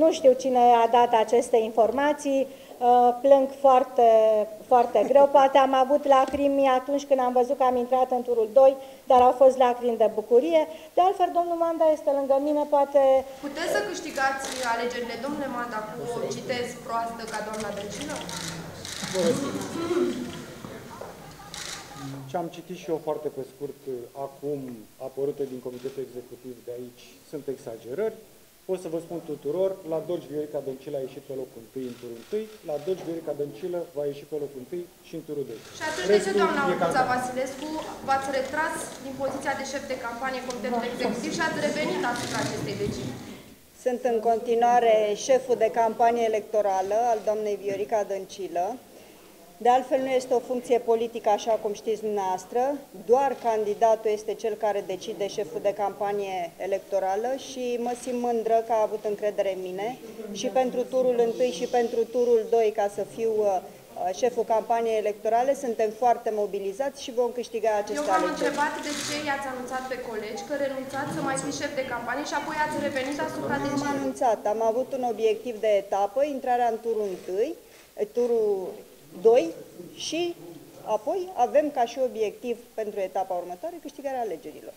Nu știu cine a dat aceste informații, uh, plâng foarte, foarte greu. Poate am avut lacrimi atunci când am văzut că am intrat în turul 2, dar au fost lacrimi de bucurie. De altfel, domnul Manda este lângă mine, poate... Puteți să câștigați alegerile, domnule Manda, cu o citez proastă ca doamna Dăncilă? Ce am citit și eu foarte pe scurt acum, apărute din Comitetul Executiv de aici, sunt exagerări. Pot să vă spun tuturor, la Dolci Viorica Dăncilă a ieșit pe locul 1 în turul 1, la Dolci Viorica Dăncilă va ieși pe locul 1 și în turul 2. Și atunci de ce, doamna Urcuța Vasilescu, v-ați retras din poziția de șef de campanie Comitetul Executiv și ați revenit asupra acestei decizii? Sunt în continuare șeful de campanie electorală al doamnei Viorica Dăncilă. De altfel nu este o funcție politică, așa cum știți dumneavoastră, doar candidatul este cel care decide șeful de campanie electorală și mă simt mândră că a avut încredere în mine și pentru turul 1 și pentru turul 2 ca să fiu uh, șeful campaniei electorale, suntem foarte mobilizați și vom câștiga aceste Eu v-am alegeri. întrebat de ce i-ați anunțat pe colegi că renunțați să mai fiți șef de campanie și apoi ați revenit asupra Nu am deciziei. anunțat, am avut un obiectiv de etapă, intrarea în turul 1, turul 2 și apoi avem ca și obiectiv pentru etapa următoare câștigarea alegerilor.